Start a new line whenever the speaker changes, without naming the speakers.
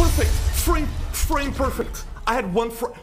Perfect. Frame, frame perfect. I had one frame.